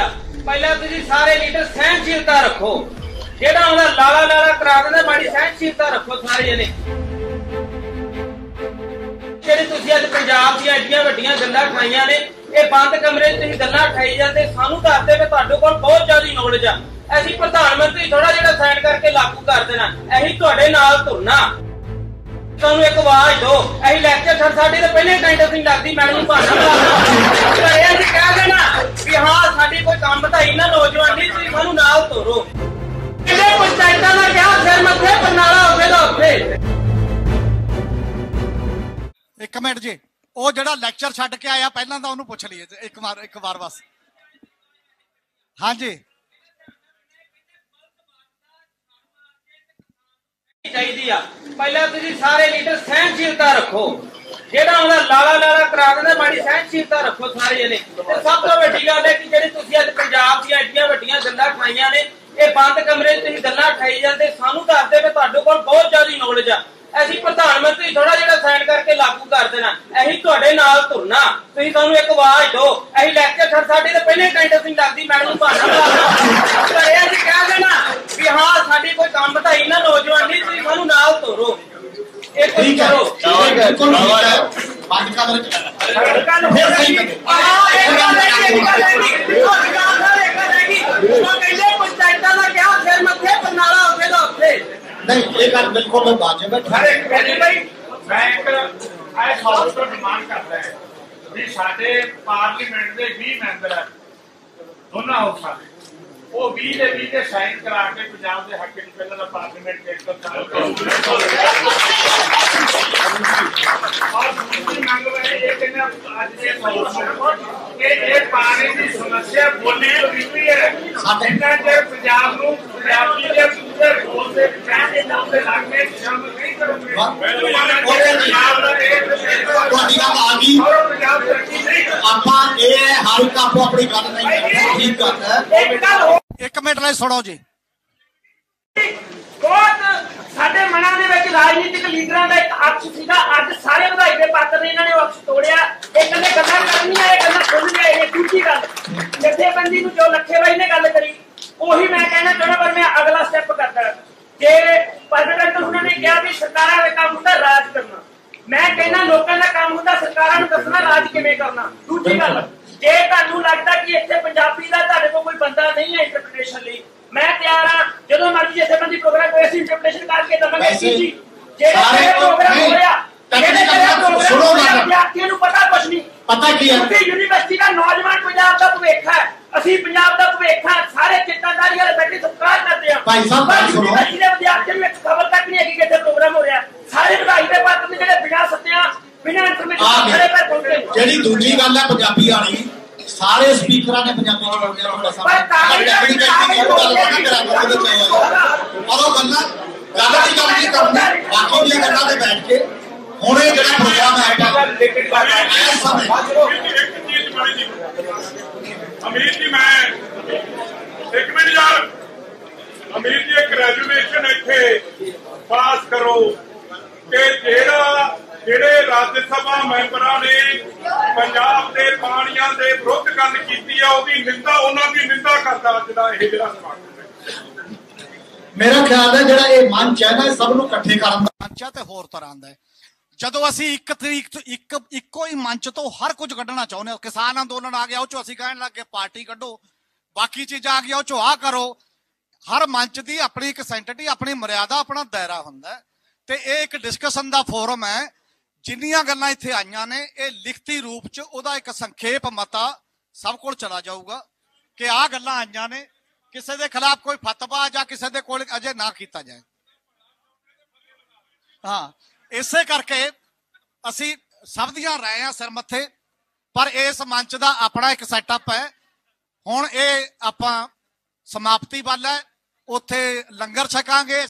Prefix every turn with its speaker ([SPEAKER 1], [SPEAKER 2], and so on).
[SPEAKER 1] ਆ। ਪਹਿਲਾਂ ਤੁਸੀਂ ਸਾਰੇ ਲੀਡਰ ਸਹਿਣਸ਼ੀਲਤਾ ਰੱਖੋ। ਜਿਹੜਾ ਉਹਦਾ ਲਾਲਾ ਲਾਲਾ ਕਰਾ ਦਿੰਦਾ, ਮਾੜੀ ਸਹਿਣਸ਼ੀਲਤਾ ਰੱਖੋ ਸਾਰੇ ਜਣੇ। ਜਿਹੜੇ ਤੁਸੀਂ ਅੱਜ ਪੰਜਾਬ ਦੀਆਂ ਐਡੀਆਂ ਵੱਡੀਆਂ ਗੱਲਾਂ ਖਾਈਆਂ ਨੇ, ਇਹ ਬੰਦ ਕਮਰੇ 'ਚ ਤੁਸੀਂ ਗੱਲਾਂ ਖਾਈ ਜਾਂਦੇ, ਸਾਨੂੰ ਦੱਸਦੇ ਵੀ ਤੁਹਾਡੇ ਕੋਲ ਬਹੁਤ ਜ਼ਿਆਦਾ ਨੌਲੇਜ ਆ। ਅਸੀਂ ਪ੍ਰਧਾਨ ਮੰਤਰੀ ਥੋੜਾ ਜਿਹੜਾ ਸਾਈਨ ਕਰਕੇ ਲਾਗੂ ਕਰ ਦੇਣਾ। ਅਸੀਂ ਤੁਹਾਡੇ ਨਾਲ ਤੁਰਨਾ। ਤੁਹਾਨੂੰ ਇੱਕ ਆਵਾਜ਼ ਦਿਓ। ਅਸੀਂ ਲੈਕਚਰ ਸਰ ਸਾਡੇ ਤੇ ਪਹਿਲੇ ਟੈਂਡਰ ਨਹੀਂ ਲੱਗਦੀ ਮੈਡਮ ਨੂੰ ਭਾਣਾ ਬੁਲਾਉਣਾ ਨਾ ਨੌਜਵਾਨ ਤੁਸੀਂ ਸਾਨੂੰ ਨਾਲ ਤੋਰੋ। ਕਿਹੜੇ ਪੰਚਾਇਤਾਂ ਦਾ ਕਿਹਾ ਸਿਰ ਮੱਥੇ ਪਰਨਾਲਾ ਹੋਵੇ ਦਾ ਉੱਥੇ।
[SPEAKER 2] ਇੱਕ ਮਿੰਟ ਜੀ ਉਹ ਜਿਹੜਾ ਲੈਕਚਰ ਛੱਡ ਕੇ ਆਇਆ ਪਹਿਲਾਂ ਤਾਂ ਉਹਨੂੰ ਪੁੱਛ ਲਈਏ ਇੱਕ ਵਾਰ ਇੱਕ ਵਾਰ ਬਸ। ਹਾਂਜੀ।
[SPEAKER 1] ਚਾਹੀਦੀ ਆ। ਪਹਿਲਾਂ ਤੁਸੀਂ ਸਾਰੇ ਲੀਡਰ ਸਹਿਣਸ਼ੀਲਤਾ ਰੱਖੋ। ਜਿਹੜਾ ਉਹਦਾ ਲਾਲਾ ਲਾਲਾ ਕਰਾ ਦਿੰਦਾ ਮਾੜੀ ਸਹਿਣਸ਼ੀਲਤਾ ਰੱਖੋ ਸਾਰੇ ਜਣੇ। ਤੇ ਸਭ ਤੋਂ ਵੱਡੀ ਗੱਲ ਹੈ ਕਿ ਜਿਹੜੀ ਤੁਸੀਂ ਅੱਜ ਪੰਜਾਬ ਦੀਆਂ ਐਡੀਆਂ ਖਾਈਆਂ ਨੇ। ਇਹ ਬੰਦ ਕਮਰੇ 'ਚ ਤੁਸੀਂ ਗੱਲਾਂ ਖਾਈ ਜਾਂਦੇ ਸਾਨੂੰ ਦੱਸਦੇ ਕਿ ਤੁਹਾਡੇ ਕੋਲ ਬਹੁਤ ਜ਼ਿਆਦਾ ਨੌਲੇਜ ਆ। ਅਸੀਂ ਪ੍ਰਧਾਨ ਮੰਤਰੀ ਥੋੜਾ ਜਿਹੜਾ ਸਾਈਨ ਕਰਕੇ ਲਾਗੂ ਕਰ ਦੇਣਾ। ਅਸੀਂ ਤੁਹਾਡੇ ਨਾਲ ਤੁਰਨਾ। ਤੁਸੀਂ ਸਾਨੂੰ ਇੱਕ ਆਵਾਜ਼ ਦਿਓ। ਅਸੀਂ ਲੈਕਚਰ ਸਰ ਸਾਡੇ ਤੇ ਪਹਿਲੇ ਟੈਂਡਰ ਨਹੀਂ ਲੱਗਦੀ ਮੈਡਮ ਨੂੰ ਭਾਣਾ ਪਰ ਇਹ ਅਸੀਂ ਕਹਿ ਦੇਣਾ ਵੀ ਹਾਂ ਸਾਡੀ ਕੋਈ ਕੰਮ ਵਧਾਈ ਨਾ ਨੌਜਵਾਨ ਨਹੀਂ ਤੁਸੀਂ ਸਾਨੂੰ ਨਾਲ ਤੋਰੋ। ਇਹ
[SPEAKER 3] ਹੈ।
[SPEAKER 1] ਕਰੋ।
[SPEAKER 3] ਠੀਕ ਹੈ। ਹੈ। ਬੰਦ ਕਮਰੇ ਚ
[SPEAKER 1] ਗੱਲ ਹੋ ਗਈ ਆਹ ਇਹ ਗੱਲ ਹੈ ਕਿ ਇਹ ਗੱਲ ਹੈ ਕਿ ਉਹ ਦੁਕਾਨਦਾਰ ਇਹ ਗੱਲ ਹੈ ਕਿ ਉਹ ਕਹਿੰਦੇ ਪੰਚਾਇਤਾਂ ਦਾ ਕਿਹਾ ਸਿਰ ਮੱਥੇ ਪਰਨਾਲਾ ਹੋਵੇ ਦਾ ਉੱਥੇ
[SPEAKER 3] ਨਹੀਂ ਇਹ ਗੱਲ ਬਿਲਕੁਲ ਵਾਜਬ ਹੈ
[SPEAKER 4] ਸਾਰੇ ਕਹਿੰਦੇ ਭਾਈ ਮੈਂ ਇੱਕ ਇਹ ਖਾਸ ਤੋਂ ਡਿਮਾਂਡ ਕਰਦਾ ਹੈ ਵੀ ਸਾਡੇ ਪਾਰਲੀਮੈਂਟ ਦੇ 20 ਮੈਂਬਰ ਹੈ ਦੋਨਾਂ ਹਾਊਸਾਂ ਦੇ ਉਹ 20 ਦੇ 20 ਦੇ ਸਾਈਨ ਕਰਾ ਕੇ ਪੰਜਾਬ ਦੇ ਹੱਕ ਵਿੱਚ ਪਹਿਲਾਂ ਦਾ ਪਾਰਲੀਮੈਂਟ ਦੇ ਇੱਕ ਸਾਲ ਔਰ ਦੂਸਰੀ ਮੰਗ ਹੈ ਇਹ ਕਹਿੰਦਾ ਅੱਜ ਦੇ ਕਿ ਇਹ ਪਾਣੀ ਦੀ ਸਮੱਸਿਆ ਬੋਲੀ ਹੋਈ ਹੈ। ਦੇ ਪੰਜਾਬ ਨੂੰ ਪੰਜਾਬੀ ਦੇ
[SPEAKER 3] ਤੁਹਾਡੀ ਗੱਲ ਆ ਗਈ ਆਪਾਂ ਇਹ ਹਰ ਇੱਕ ਆਪੋ ਆਪਣੀ ਗੱਲ ਨਹੀਂ ਠੀਕ ਗੱਲ ਹੈ
[SPEAKER 1] ਇੱਕ
[SPEAKER 2] ਮਿੰਟ ਲਈ ਸੁਣੋ ਜੀ।
[SPEAKER 5] ਬਹੁਤ ਸਾਡੇ ਮਨਾਂ ਦੇ ਵਿੱਚ ਰਾਜਨੀਤਿਕ ਲੀਡਰਾਂ ਦਾ ਇੱਕ ਅਕਸ਼ ਸੀਗਾ। ਅੱਜ ਸਾਰੇ ਵਧਾਈ ਦੇ ਪਾਤਰ ਨੇ ਇਹਨਾਂ ਨੇ ਉਹ ਅਕਸ਼ ਤੋੜਿਆ। ਇਹ ਕਹਿੰਦੇ ਗੱਲਾਂ ਕਰਨੀਆਂ, ਇਹ ਗੱਲਾਂ ਖੁੱਲੀਆਂ ਇਹ ਦੂਜੀ ਗੱਲ। ਜਥੇਬੰਦੀ ਨੂੰ ਜੋ ਲੱਖੇ ਬਾਈ ਨੇ ਗੱਲ ਕਰੀ ਉਹੀ ਮੈਂ ਕਹਿਣਾ ਚਾਹੁੰਦਾ ਪਰ ਮੈਂ ਅਗਲਾ ਸਟੈਪ ਕਰਦਾ ਕਿ ਪ੍ਰੈਜ਼ੀਡੈਂਟ ਉਹਨਾਂ ਨੇ ਕਿਹਾ ਵੀ ਸਰਕਾਰਾਂ ਦਾ ਕੰਮ ਹੁੰਦਾ ਰਾਜ ਕਰਨਾ ਮੈਂ ਕਹਿੰਦਾ ਲੋਕਾਂ ਦਾ ਕੰਮ ਹੁੰਦਾ ਸਰਕਾਰਾਂ ਨੂੰ ਦੱਸਣਾ ਰਾਜ ਕਿਵੇਂ ਕਰਨਾ। ਦੂਜੀ ਗੱਲ ਜੇ ਤੁਹਾਨੂੰ ਲੱਗਦਾ ਕਿ ਇੱਥੇ ਪੰਜਾਬੀ ਦਾ ਤੁਹਾਡੇ ਕੋਲ ਕੋਈ ਬੰਦਾ ਨਹੀਂ ਹੈ ਇੰਟਰਪ੍ਰੀਟੇਸ਼ਨ ਲਈ ਮੈਂ ਤਿਆਰ ਹਾਂ। ਜਦੋਂ ਮਰਜ਼ੀ ਜਥੇਬੰਦੀ ਪ੍ਰੋਗਰਾਮ ਕੋਈ ਅਸੀਂ ਇੰਟਰਪ੍ਰੀਟੇਸ਼ਨ ਕਰਕੇ ਦਵਾਂਗੇ।
[SPEAKER 3] ਵੈਸੇ
[SPEAKER 5] ਜੀ ਜਿਹੜੇ ਪ੍ਰੋਗਰਾਮ ਹੋ ਰਿਹਾ
[SPEAKER 3] ਗੱਲ ਸੁਣੋ ਨਾ।
[SPEAKER 5] ਵਿਦਿਆਰਥੀਆਂ ਨੂੰ ਪਤਾ ਕੁਛ ਨਹੀਂ
[SPEAKER 3] ਪਤਾ ਕੀ ਹੈ
[SPEAKER 5] ਕਿਉਂਕਿ ਯੂਨੀਵਰਸਿਟੀ ਦਾ ਨੌਜਵਾਨ ਪੰਜਾਬ ਦਾ ਭਵਿੱਖ ਹੈ ਅਸੀਂ ਪੰਜਾਬ ਦਾ ਭਵਿੱਖ ਹਾਂ ਸਾਰੇ ਚਿੱਤਾਦਾਰੀ ਵਾਲੇ ਬੈਠੇ ਸਤਿਕਾਰ ਕਰਦੇ ਹਾਂ
[SPEAKER 3] ਭਾਈ ਸਾਹਿਬ, ਗੱਲ
[SPEAKER 5] ਪਰ
[SPEAKER 3] ਸੁਣੋ।
[SPEAKER 5] ਯੂਨੀਵਰਸਿਟੀ ਦੇ ਵਿਦਿਆਰਥੀਆਂ ਨੂੰ ਇੱਕ ਖਬਰ ਤੱਕ ਨਹੀਂ ਹੈਗੀ ਕਿ ਇੱਥੇ ਪ੍ਰੋਗਰਾਮ ਹੋ ਰਿਹਾ ਸਾਰੇ ਵਧਾਈ ਦੇ ਪਾਤਰ ਨੇ ਜਿਹੜੇ ਬਿਨਾਂ ਸੱਤਿਆਂ ਬਿਨਾਂ
[SPEAKER 3] ਆ
[SPEAKER 5] ਇਨਫੋਰਮੇਸ਼ਨ ਖੜੇ ਪੈਰ ਪਹੁੰਚੇ
[SPEAKER 3] ਜਿਹੜੀ ਦੂਜੀ ਗੱਲ ਹੈ ਪੰਜਾਬੀ ਵਾਲੀ ਸਾਰੇ ਸਪੀਕਰਾਂ ਨੇ ਪੰਜਾਬੀ ਚ ਬੋਲਿਆ ਤੁਹਾਡੇ ਸਾਹਮਣੇ ਪੰਜਾਬੀ ਕਿਹੜੀ ਗੱਲ ਨਾ ਕਰਾ ਉਹਦੇ ਚ ਔਰ ਉਹ ਗੱਲਾਂ ਗੱਲ ਦੀ ਗੱਲ ਨਹੀਂ ਕਰਨੀ ਬਾਕੀ ਦੀਆਂ ਗੱਲਾਂ ਤੇ ਬੈਠ ਕੇ ਹੁਣ ਇਹ ਜਿਹੜਾ ਪ੍ਰੋਗਰਾਮ ਹੈ
[SPEAKER 4] ਅਮੀਰ ਜੀ ਮੈਂ ਇੱਕ ਮਿੰਟ ਯਾਰ। ਅਮੀਰ ਜੀ ਇੱਕ ਰੈਜ਼ੂਲੇਸ਼ਨ ਇੱਥੇ ਪਾਸ ਕਰੋ ਕਿ ਜਿਹੜਾ ਜਿਹੜੇ ਰਾਜ ਸਭਾ ਮੈਂਬਰਾਂ ਨੇ ਪੰਜਾਬ ਦੇ ਪਾਣੀਆਂ ਦੇ ਵਿਰੁੱਧ ਗੱਲ ਕੀਤੀ ਆ ਉਹਦੀ ਨਿੰਦਾ ਉਹਨਾਂ ਦੀ ਨਿੰਦਾ ਕਰਦਾ ਅੱਜ ਦਾ ਇਹ ਜਿਹੜਾ ਸਮਾਗਮ ਹੈ
[SPEAKER 3] ਮੇਰਾ ਖਿਆਲ ਹੈ ਜਿਹੜਾ ਇਹ ਮੰਚ ਹੈ ਨਾ ਇਹ ਸਭ ਨੂੰ ਇਕੱਠੇ ਕਰਨ ਦਾ
[SPEAKER 2] ਮੰਚ ਆ ਤੇ ਹੋਰ ਤਰ੍ਹਾਂ ਦਾ ਹੈ। ਜਦੋਂ ਅਸੀਂ ਇੱਕ ਤਰੀਕ ਤੋਂ ਇੱਕ, ਇੱਕੋ ਹੀ ਮੰਚ ਤੋਂ ਹਰ ਕੁਝ ਕੱਢਣਾ ਚਾਹੁੰਦੇ ਹਾਂ, ਕਿਸਾਨ ਅੰਦੋਲਨ ਆ ਗਿਆ, ਉਹ ਚੋਂ ਅਸੀਂ ਕਹਿਣ ਲੱਗੇ ਪਾਰਟੀ ਕੱਢੋ, ਬਾਕੀ ਚੀਜ਼ਾਂ ਆ ਗਿਆ ਉਹ ਚੋਂ ਆ ਕਰੋ। ਹਰ ਮੰਚ ਦੀ ਆਪਣੀ ਇੱਕ ਸੈਂਟੀਟੀ ਆਪਣੀ ਮਰਿਆਦਾ, ਆਪਣਾ ਦਾਇਰਾ ਹੁੰਦਾ ਤੇ ਇਹ ਇੱਕ ਡਿਸਕਸ਼ਨ ਦਾ ਫੋਰਮ ਹੈ। ਜਿੰਨੀਆਂ ਗੱਲਾਂ ਇੱਥੇ ਆਈਆਂ ਨੇ, ਇਹ ਲਿਖਤੀ ਰੂਪ ਚ ਉਹਦਾ ਇੱਕ ਸੰਖੇਪ ਮਤਾ ਸਭ ਕੋਲ ਚਲਾ ਜਾਊਗਾ ਕਿ ਆਹ ਗੱਲਾਂ ਆਈਆਂ ਨੇ, ਕਿਸੇ ਦੇ ਖਿਲਾਫ ਕੋਈ ਫਤਵਾ ਜਾਂ ਕਿਸੇ ਦੇ ਕੋਲ ਅਜੇ ਨਾ ਕੀਤਾ ਜਾਏ। ਹਾਂ ਇਸੇ ਕਰਕੇ ਅਸੀਂ ਸਭ ਦੀਆਂ ਰਾਏ ਆ ਸਿਰ ਮੱਥੇ, ਪਰ ਇਸ ਮੰਚ ਦਾ ਆਪਣਾ ਇੱਕ ਸੈਟਅਪ ਹੈ। ਹੁਣ ਇਹ ਆਪਾਂ ਸਮਾਪਤੀ ਵੱਲ ਹੈ। ਉੱਥੇ ਲੰਗਰ ਛਕਾਂਗੇ।